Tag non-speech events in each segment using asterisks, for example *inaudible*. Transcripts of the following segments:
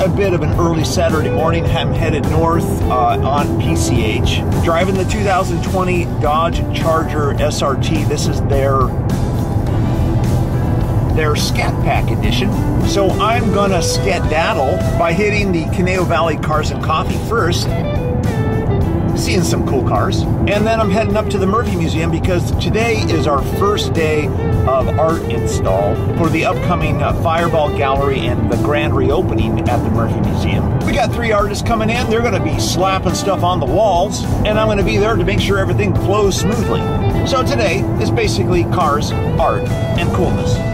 a bit of an early Saturday morning. I'm headed north uh, on PCH, driving the 2020 Dodge Charger SRT. This is their their Scat Pack edition. So I'm gonna skedaddle by hitting the Conejo Valley Cars and Coffee first, seeing some cool cars. And then I'm heading up to the Murphy Museum because today is our first day of art install for the upcoming uh, Fireball Gallery and the grand reopening at the Murphy Museum. We got three artists coming in. They're going to be slapping stuff on the walls, and I'm going to be there to make sure everything flows smoothly. So today is basically cars, art, and coolness.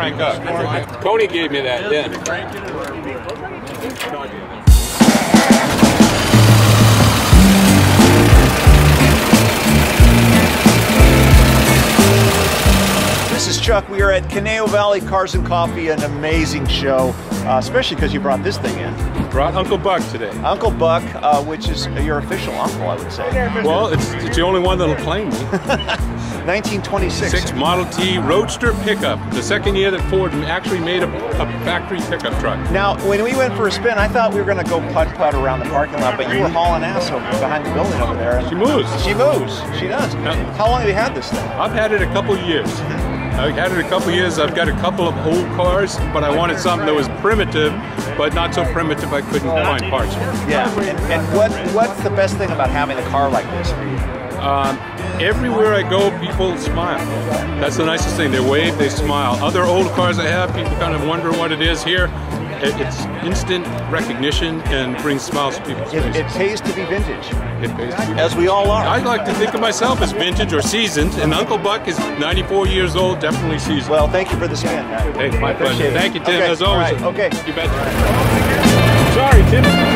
Crank up. Tony gave me that, yeah. This is Chuck. We are at Conejo Valley Cars and Coffee, an amazing show, uh, especially because you brought this thing in. Brought Uncle Buck today. Uncle Buck, uh, which is your official uncle, I would say. Well, it's, it's the only one that'll claim me. *laughs* 1926. Six Model T Roadster pickup. The second year that Ford actually made a, a factory pickup truck. Now, when we went for a spin, I thought we were going to go putt putt around the parking lot, but you were hauling ass over behind the building over there. She moves. She moves. She does. Yeah. How long have you had this thing? I've had it a couple years. I've had it a couple years. I've got a couple of old cars, but I wanted something that was primitive, but not so primitive I couldn't find parts for. Yeah. And, and what what's the best thing about having a car like this for you? Um, everywhere I go, people smile. That's the nicest thing. They wave, they smile. Other old cars I have, people kind of wonder what it is. Here, it, it's instant recognition and brings smiles to people's faces. it pays to be vintage, It pays to be- as we all are. I like to think of myself as vintage or seasoned, and Uncle Buck is 94 years old, definitely seasoned. well, thank you for the man. Hey, my pleasure. it. Thank you, Tim, Okay, as always. right, Okay. You bet. Sorry, Tim.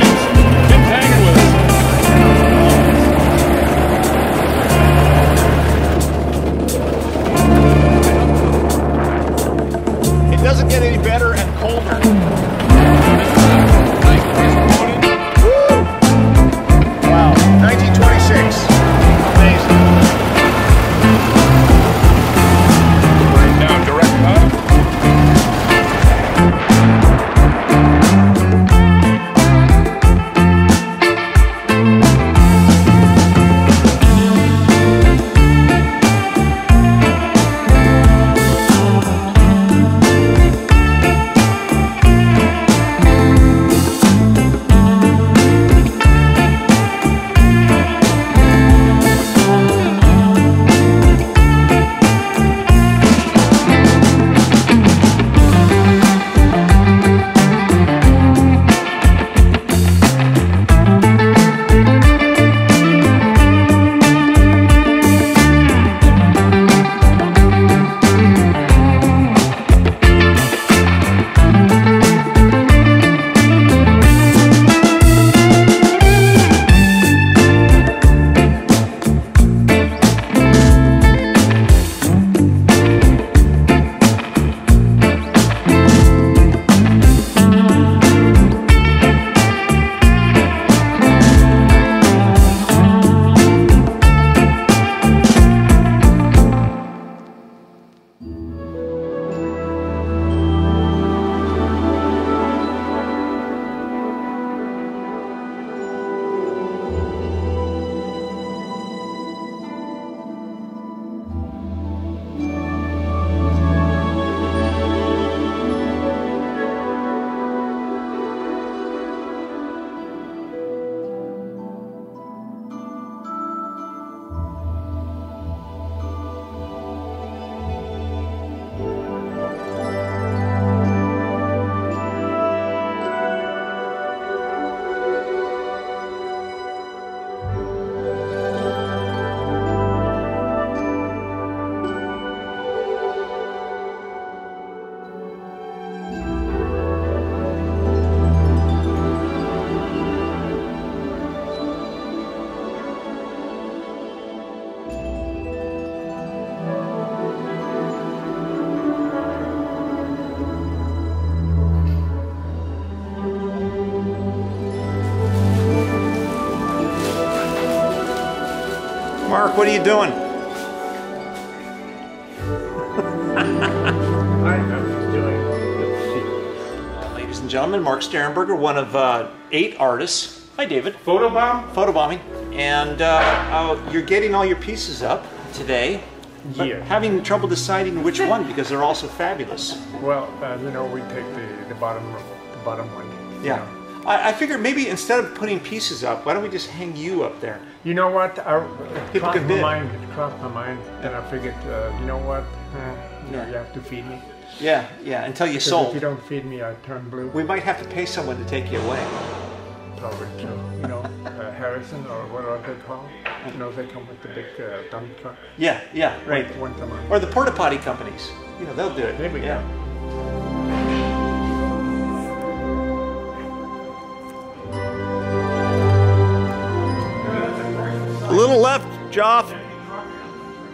Mark, what are you doing? *laughs* Ladies and gentlemen, Mark Sterenberger, one of uh, eight artists. Hi, David. photobomb. Photobombing. And uh, uh, you're getting all your pieces up today. Yeah. Having trouble deciding which one because they're all so fabulous. Well, uh, you know, we take the, the bottom the bottom one. Yeah. know. I, I figured maybe instead of putting pieces up, why don't we just hang you up there? You know what? I, it People crossed my mind. It crossed my mind, and I figured, uh, you know what? Uh, you, know, you have to feed me. Yeah, yeah, until you 'Cause if sold. you don't feed me, I turn blue. We might have to pay someone to take you away. Probably true. You know, uh, Harrison or what are they called? You know, they come with the big uh, dump truck. Yeah, yeah, right. One time. Or the porta potty companies. You know, they'll do it. We yeah. go. Joff.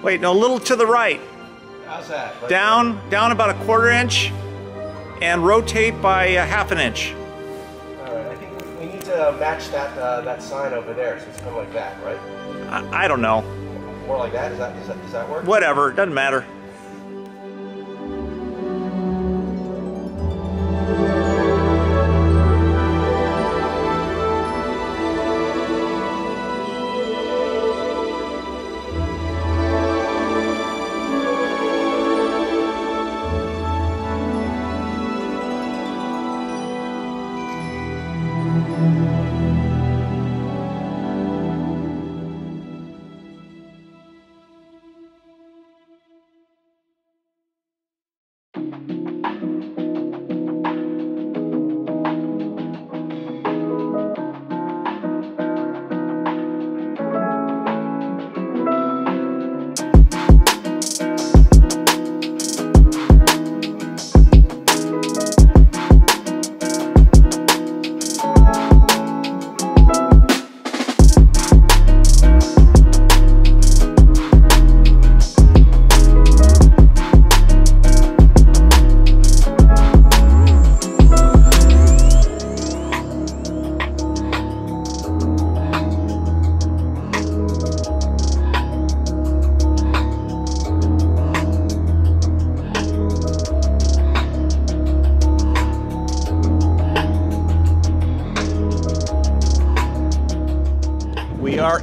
Wait, no, a little to the right. How's that? Down, down about a quarter inch, and rotate by a half an inch. All right, I think we need to match that uh, that sign over there, so it's kind of like that, right? I, I don't know. More like that. Is that does that, does that work? Whatever, doesn't matter.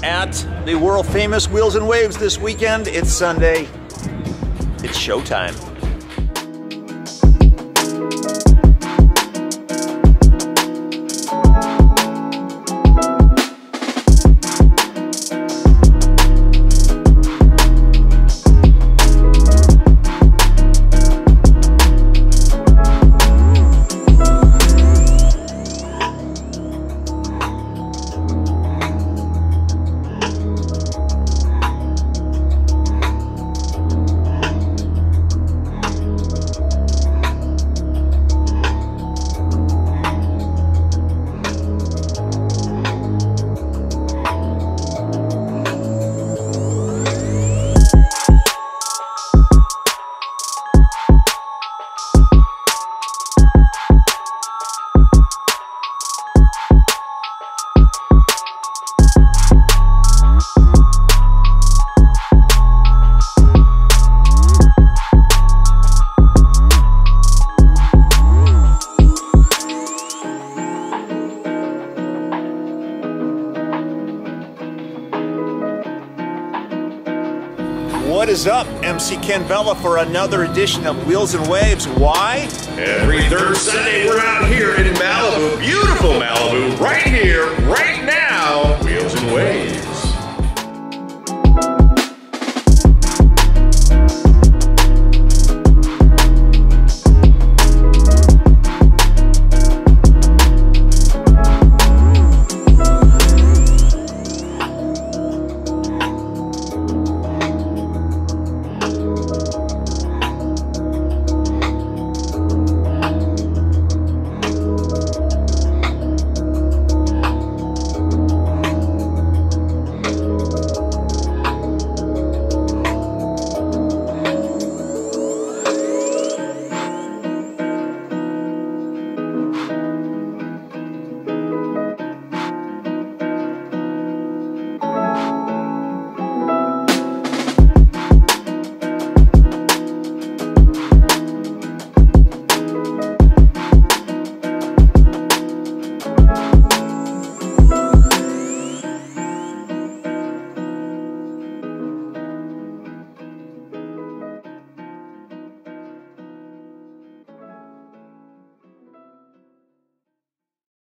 At the world famous Wheels and Waves this weekend. It's Sunday. It's showtime. Up? MC Ken Bella for another edition of Wheels and Waves. Why? Every third Sunday, we're out here in Malibu, beautiful Malibu, right.